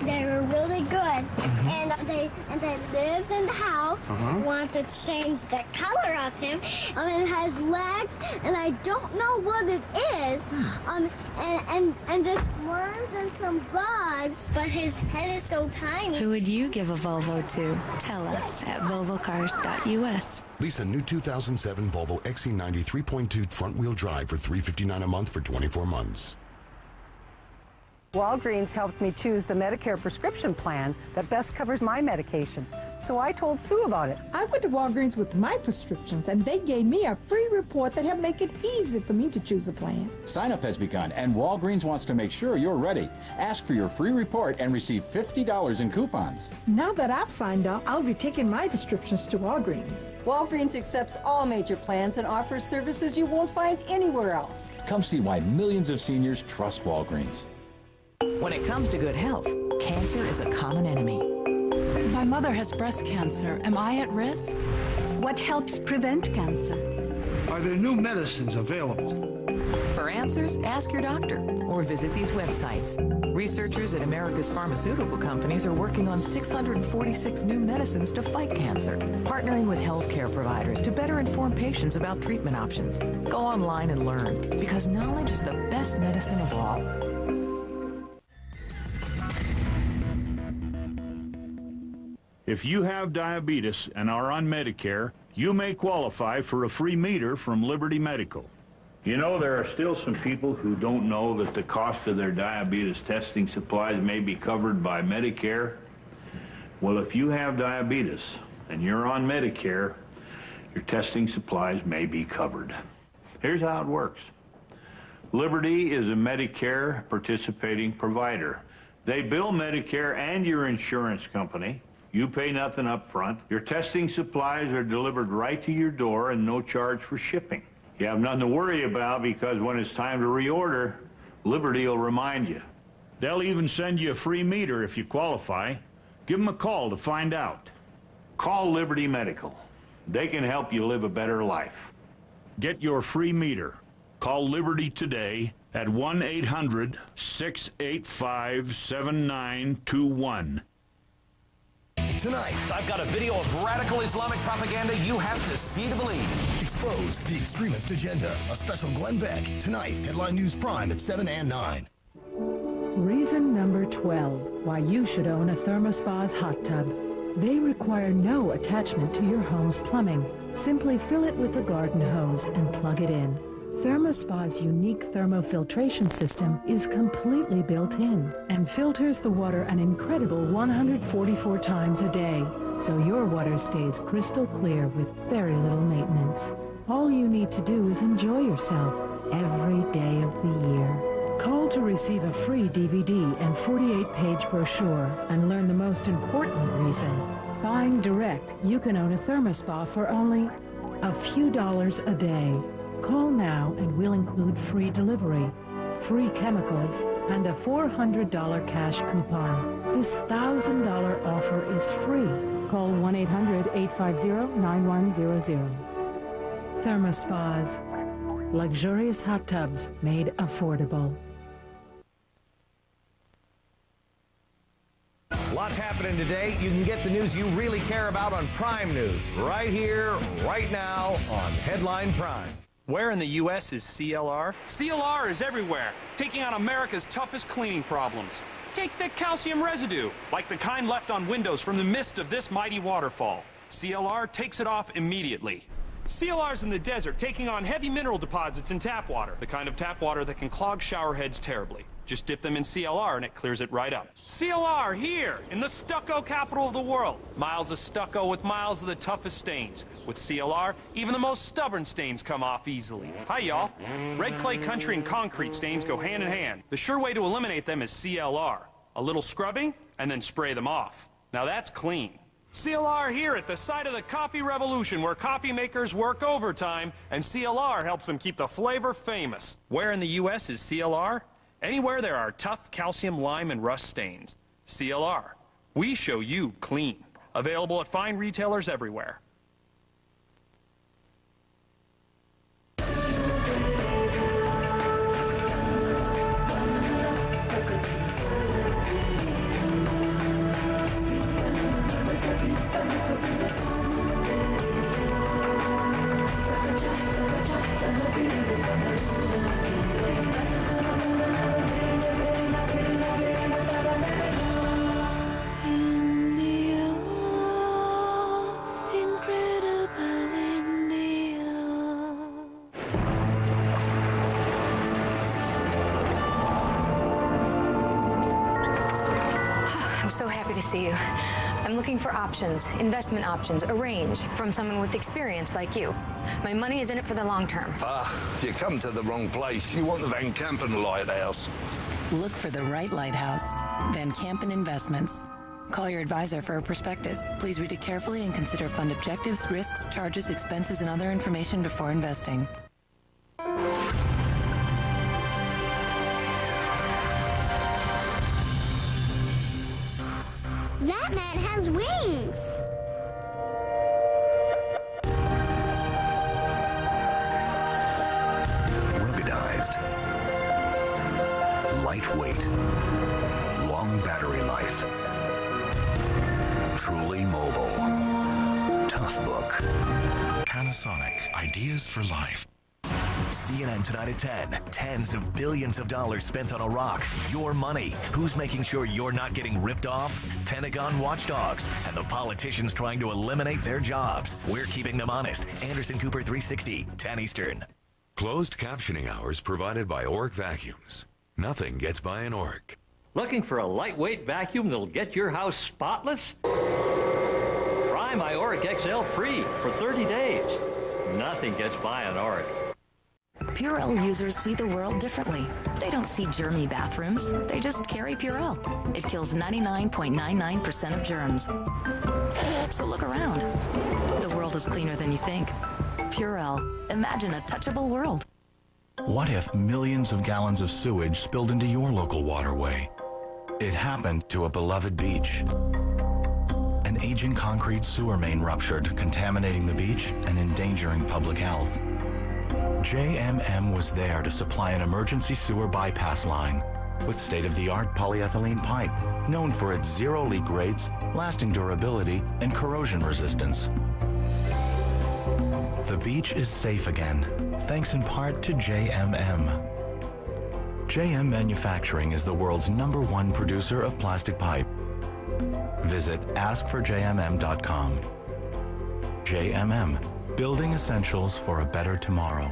and they were really good. And they and they lived in the house. Uh-huh. Want to change the color of him. Um, it has legs, and I don't know what it is. Um, and and and just worms and some bugs. But his head is so tiny. Who would you give a Volvo to? Tell us at volvocars.us. Lease a new 2007 Volvo XC90 3.2 front-wheel drive for 359 a month for 24 months. Walgreens helped me choose the Medicare prescription plan that best covers my medication. So I told Sue about it. I went to Walgreens with my prescriptions and they gave me a free report that helped make it easy for me to choose a plan. Sign up has begun, and Walgreens wants to make sure you're ready. Ask for your free report and receive $50 in coupons. Now that I've signed up, I'll be taking my prescriptions to Walgreens. Walgreens accepts all major plans and offers services you won't find anywhere else. Come see why millions of seniors trust Walgreens. When it comes to good health, cancer is a common enemy. My mother has breast cancer. Am I at risk? What helps prevent cancer? Are there new medicines available? For answers, ask your doctor or visit these websites. Researchers at America's pharmaceutical companies are working on 646 new medicines to fight cancer, partnering with healthcare providers to better inform patients about treatment options. Go online and learn because knowledge is the best medicine of all. If you have diabetes and are on Medicare, you may qualify for a free meter from Liberty Medical. You know, there are still some people who don't know that the cost of their diabetes testing supplies may be covered by Medicare. Well, if you have diabetes and you're on Medicare, your testing supplies may be covered. Here's how it works. Liberty is a Medicare participating provider. They bill Medicare and your insurance company. You pay nothing up front. Your testing supplies are delivered right to your door and no charge for shipping. You have nothing to worry about because when it's time to reorder, Liberty will remind you. They'll even send you a free meter if you qualify. Give them a call to find out. Call Liberty Medical. They can help you live a better life. Get your free meter. Call Liberty today at 1 800 685 7921. Tonight, I've got a video of radical Islamic propaganda you have to see to believe. Exposed the extremist agenda. A special Glenn Beck. Tonight, Headline News Prime at 7 and 9. Reason number 12 why you should own a Thermospa's hot tub. They require no attachment to your home's plumbing. Simply fill it with a garden hose and plug it in. Thermospa's unique thermofiltration system is completely built in and filters the water an incredible 144 times a day, so your water stays crystal clear with very little maintenance. All you need to do is enjoy yourself every day of the year. Call to receive a free DVD and 48-page brochure and learn the most important reason. Buying direct, you can own a Thermospa for only a few dollars a day. Call now and we'll include free delivery, free chemicals, and a $400 cash coupon. This $1,000 offer is free. Call 1-800-850-9100. Thermospas. Luxurious hot tubs made affordable. Lots happening today. You can get the news you really care about on Prime News right here, right now on Headline Prime. Where in the U.S. is CLR? CLR is everywhere, taking on America's toughest cleaning problems. Take the calcium residue, like the kind left on windows from the mist of this mighty waterfall. CLR takes it off immediately. CLR's in the desert, taking on heavy mineral deposits in tap water, the kind of tap water that can clog shower heads terribly. Just dip them in CLR and it clears it right up. CLR here, in the stucco capital of the world. Miles of stucco with miles of the toughest stains. With CLR, even the most stubborn stains come off easily. Hi, y'all. Red clay country and concrete stains go hand in hand. The sure way to eliminate them is CLR. A little scrubbing, and then spray them off. Now that's clean. CLR here at the site of the coffee revolution where coffee makers work overtime and CLR helps them keep the flavor famous. Where in the U.S. is CLR? Anywhere there are tough calcium, lime, and rust stains. CLR. We show you clean. Available at fine retailers everywhere. Happy to see you. I'm looking for options, investment options, a range from someone with experience like you. My money is in it for the long term. Ah, you come to the wrong place. You want the Van Kampen Lighthouse. Look for the right lighthouse. Van Kampen Investments. Call your advisor for a prospectus. Please read it carefully and consider fund objectives, risks, charges, expenses, and other information before investing. That man has wings. Ruggedized. Lightweight. Long battery life. Truly mobile. Toughbook. Panasonic. Ideas for life. CNN tonight at 10. Tens of billions of dollars spent on Iraq. Your money. Who's making sure you're not getting ripped off? Pentagon watchdogs and the politicians trying to eliminate their jobs. We're keeping them honest. Anderson Cooper 360, 10 Eastern. Closed captioning hours provided by Oreck Vacuums. Nothing gets by an Oreck. Looking for a lightweight vacuum that'll get your house spotless? Try my Oreck XL free for 30 days. Nothing gets by an Oreck. Purell users see the world differently. They don't see germy bathrooms. They just carry Purell. It kills 99.99% of germs. So look around. The world is cleaner than you think. Purell. Imagine a touchable world. What if millions of gallons of sewage spilled into your local waterway? It happened to a beloved beach. An aging concrete sewer main ruptured, contaminating the beach and endangering public health. JMM was there to supply an emergency sewer bypass line with state-of-the-art polyethylene pipe, known for its zero leak rates, lasting durability, and corrosion resistance. The beach is safe again, thanks in part to JMM. JM Manufacturing is the world's number one producer of plastic pipe. Visit askforjmm.com. JMM, building essentials for a better tomorrow.